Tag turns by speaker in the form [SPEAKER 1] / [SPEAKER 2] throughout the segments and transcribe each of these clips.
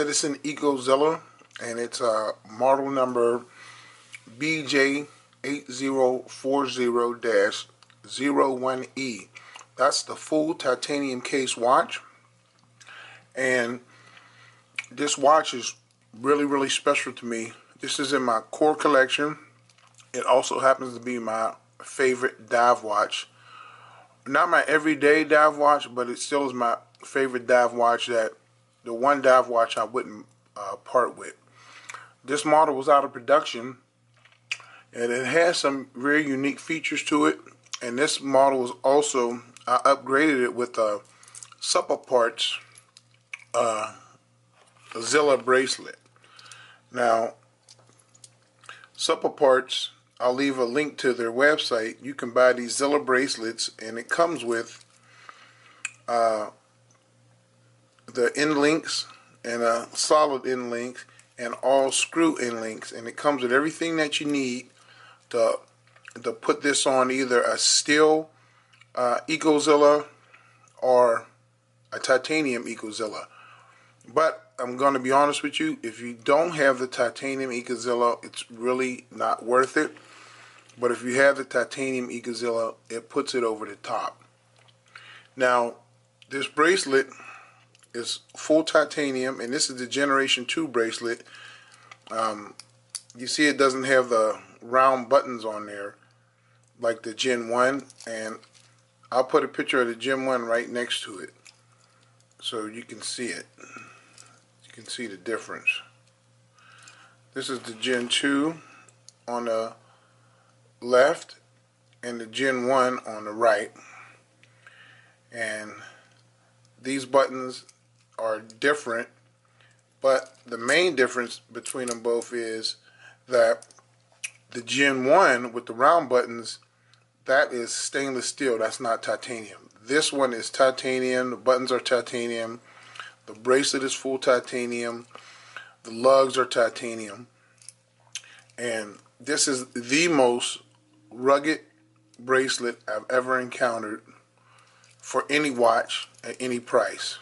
[SPEAKER 1] Citizen EcoZilla, and it's uh, model number BJ8040-01E. That's the full titanium case watch, and this watch is really, really special to me. This is in my core collection. It also happens to be my favorite dive watch not my everyday dive watch, but it still is my favorite dive watch that the one dive watch I wouldn't uh, part with. This model was out of production and it has some very unique features to it. And this model was also, I upgraded it with a Suppaparts uh, Zilla bracelet. Now, Suppaparts I'll leave a link to their website. You can buy these Zilla bracelets, and it comes with uh, the end links and a solid end link and all screw end links, and it comes with everything that you need to to put this on either a steel uh, EcoZilla or a titanium EcoZilla. But I'm going to be honest with you, if you don't have the titanium EcoZilla, it's really not worth it. But if you have the titanium EcoZilla, it puts it over the top. Now, this bracelet is full titanium, and this is the Generation 2 bracelet. Um, you see it doesn't have the round buttons on there like the Gen 1, and I'll put a picture of the Gen 1 right next to it so you can see it. You can see the difference. This is the Gen 2 on the left and the Gen 1 on the right. And these buttons are different, but the main difference between them both is that the Gen 1 with the round buttons, that is stainless steel, that's not titanium. This one is titanium, the buttons are titanium, the bracelet is full titanium, the lugs are titanium, and this is the most rugged bracelet I've ever encountered for any watch at any price.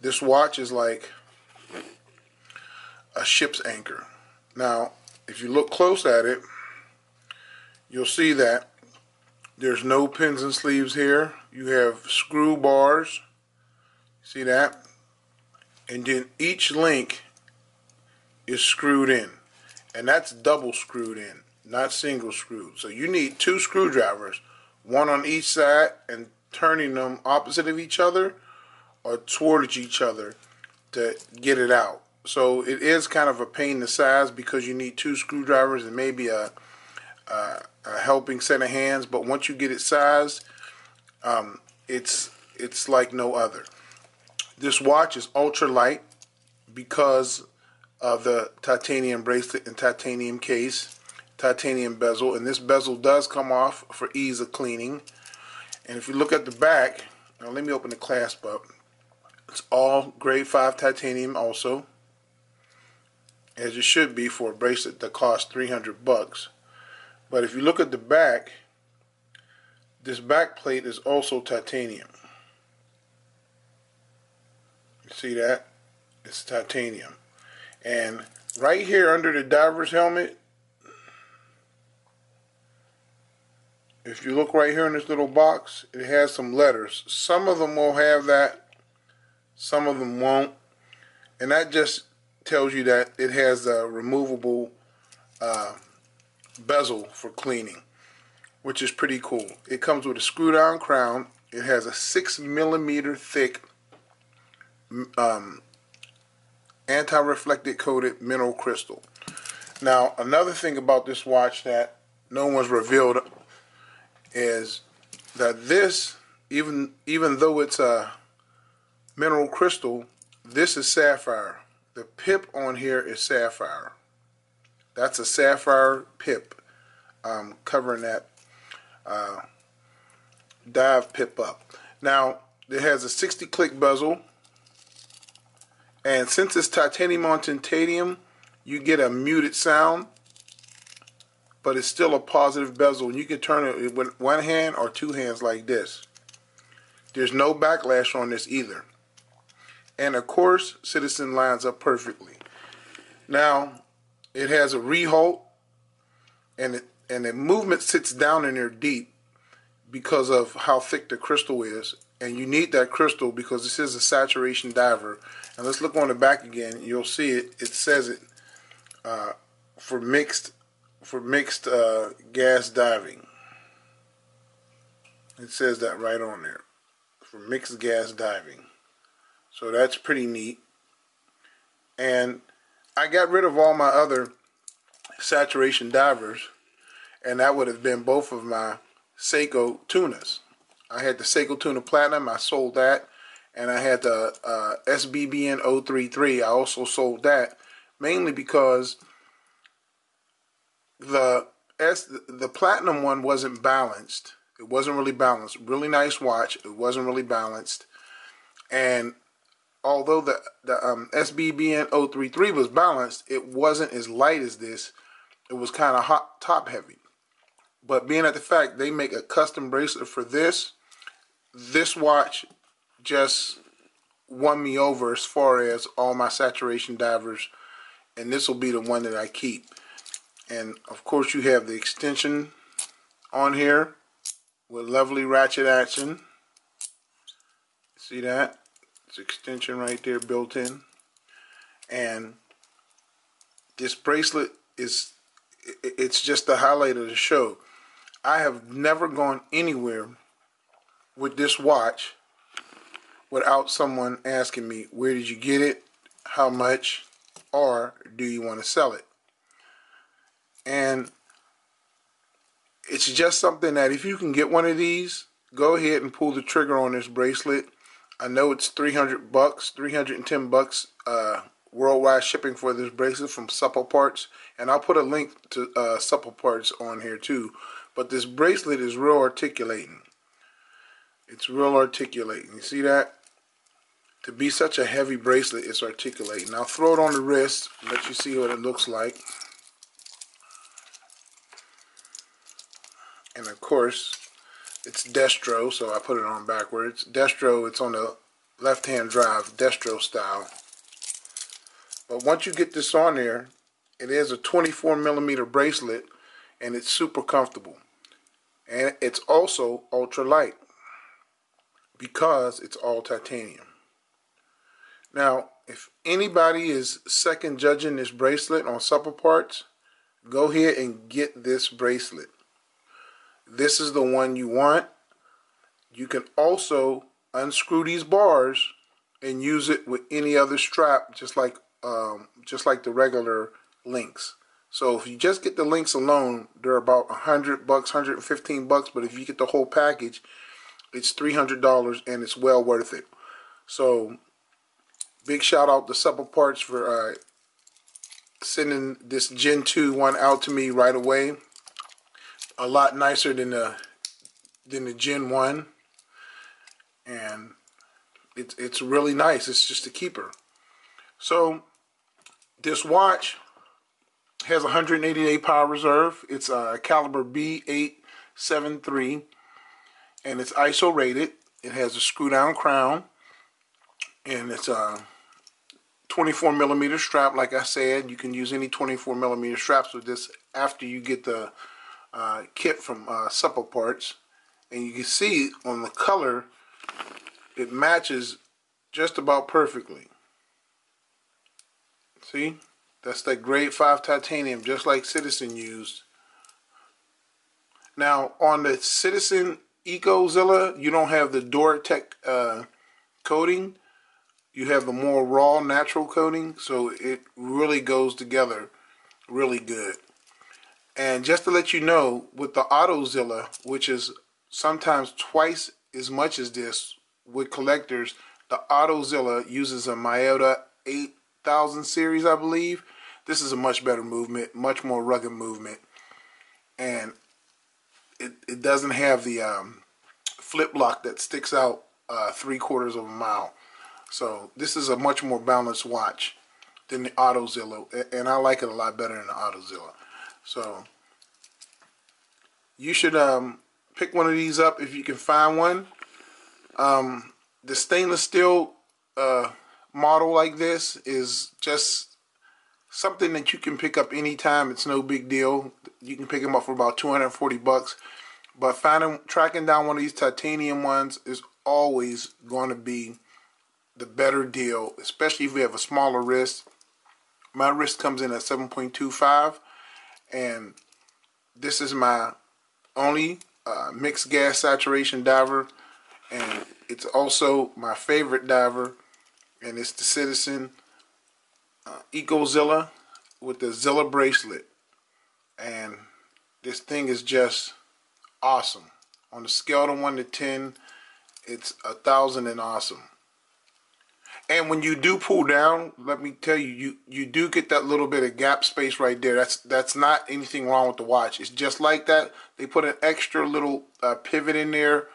[SPEAKER 1] This watch is like a ship's anchor. Now, if you look close at it, you'll see that there's no pins and sleeves here. You have screw bars. See that? And then each link is screwed in. And that's double screwed in not single screwed. So you need two screwdrivers, one on each side, and turning them opposite of each other or towards each other to get it out. So it is kind of a pain in the size because you need two screwdrivers and maybe a, a, a helping set of hands. But once you get it sized, um, it's it's like no other. This watch is ultra light because of the titanium bracelet and titanium case titanium bezel and this bezel does come off for ease of cleaning and if you look at the back now let me open the clasp up it's all grade 5 titanium also as it should be for a bracelet that costs 300 bucks. But if you look at the back this back plate is also titanium. You see that? It's titanium. And right here under the diver's helmet if you look right here in this little box, it has some letters. Some of them will have that, some of them won't. And that just tells you that it has a removable uh, bezel for cleaning, which is pretty cool. It comes with a screw down crown. It has a six millimeter thick um, anti-reflected coated mineral crystal. Now, another thing about this watch that no one's revealed is that this, even even though it's a mineral crystal, this is sapphire. The pip on here is sapphire. That's a sapphire pip um, covering that uh, dive pip up. Now, it has a 60 click bezel. And since it's titanium on titanium, you get a muted sound but it's still a positive bezel. And you can turn it with one hand or two hands like this. There's no backlash on this either. And of course, Citizen lines up perfectly. Now, it has a rehaut, and it and the movement sits down in there deep because of how thick the crystal is. And you need that crystal because this is a saturation diver. And let's look on the back again. You'll see it. It says it uh, for mixed for mixed uh, gas diving. It says that right on there for mixed gas diving. So that's pretty neat. And I got rid of all my other saturation divers, and that would have been both of my Seiko tunas. I had the Seiko Tuna Platinum, I sold that, and I had the uh, SBBN 033, I also sold that, mainly because the S the platinum one wasn't balanced. It wasn't really balanced. Really nice watch. It wasn't really balanced. And although the the um, SBBN 033 was balanced, it wasn't as light as this. It was kind of hot top heavy. But being at the fact they make a custom bracelet for this, this watch just won me over as far as all my saturation divers, and this will be the one that I keep. And of course, you have the extension on here with lovely ratchet action. See that? It's extension right there built in. And this bracelet is it's just the highlight of the show. I have never gone anywhere with this watch without someone asking me, where did you get it? How much? Or do you want to sell it? And it's just something that if you can get one of these, go ahead and pull the trigger on this bracelet. I know it's 300 bucks, 310 bucks uh, worldwide shipping for this bracelet from Suppaparts, and I'll put a link to uh, Suppaparts on here too. But this bracelet is real articulating. It's real articulating. You see that? To be such a heavy bracelet, it's articulating. I'll throw it on the wrist, let you see what it looks like. and of course it's destro so I put it on backwards. Destro it's on the left hand drive destro style. But once you get this on there it is a 24 millimeter bracelet and it's super comfortable. And it's also ultra light because it's all titanium. Now if anybody is second judging this bracelet on Suppaparts go ahead and get this bracelet this is the one you want. You can also unscrew these bars and use it with any other strap, just like um, just like the regular links. So if you just get the links alone, they're about a hundred bucks, hundred and fifteen bucks. But if you get the whole package, it's three hundred dollars, and it's well worth it. So big shout out to Suppaparts for uh, sending this Gen 2 one out to me right away a lot nicer than the than the Gen 1 and it's it's really nice. It's just a keeper. So this watch has 188 power reserve. It's a caliber B873 and it's ISO rated. It has a screw down crown and it's a 24 millimeter strap. Like I said you can use any 24 millimeter straps with this after you get the uh, kit from uh, Suppaparts and you can see on the color it matches just about perfectly. See? That's that grade 5 titanium just like Citizen used. Now on the Citizen EcoZilla you don't have the Duratect uh, coating. You have the more raw natural coating so it really goes together really good and just to let you know, with the AutoZilla, which is sometimes twice as much as this with collectors, the AutoZilla uses a Miyota 8000 series, I believe. This is a much better movement, much more rugged movement. And it, it doesn't have the um, flip lock that sticks out uh, three quarters of a mile. So this is a much more balanced watch than the AutoZilla. And I like it a lot better than the AutoZilla. So you should um, pick one of these up if you can find one. Um, the stainless steel uh, model like this is just something that you can pick up anytime. It's no big deal. You can pick them up for about 240 bucks. But finding tracking down one of these titanium ones is always going to be the better deal, especially if you have a smaller wrist. My wrist comes in at 7.25 and this is my only uh, mixed gas saturation diver. And it's also my favorite diver. And it's the Citizen uh, EcoZilla with the Zilla bracelet. And this thing is just awesome. On the scale of 1 to 10 it's a thousand and awesome and when you do pull down, let me tell you, you you do get that little bit of gap space right there. That's that's not anything wrong with the watch. It's just like that. They put an extra little uh, pivot in there,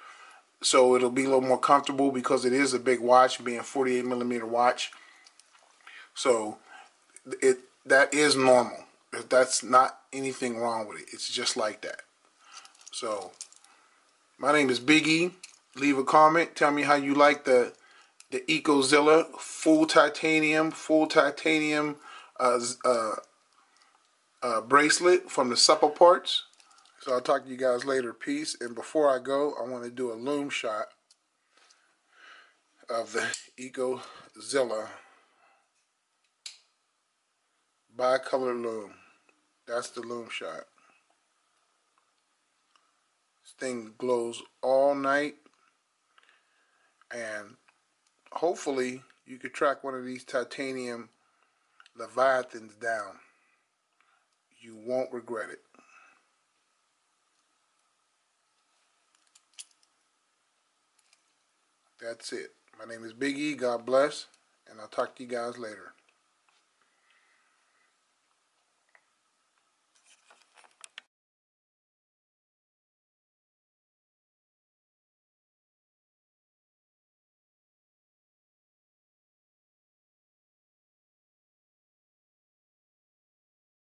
[SPEAKER 1] so it'll be a little more comfortable because it is a big watch, being 48 millimeter watch. So it that is normal. That's not anything wrong with it. It's just like that. So my name is Biggie. Leave a comment. Tell me how you like the the EcoZilla full titanium, full titanium uh, uh, uh, bracelet from the Suppaparts. So I'll talk to you guys later. Peace. And before I go, I want to do a lume shot of the EcoZilla bicolor lume. That's the lume shot. This thing glows all night and hopefully you could track one of these titanium Leviathans down. You won't regret it. That's it. My name is Big E. God bless. And I'll talk to you guys later.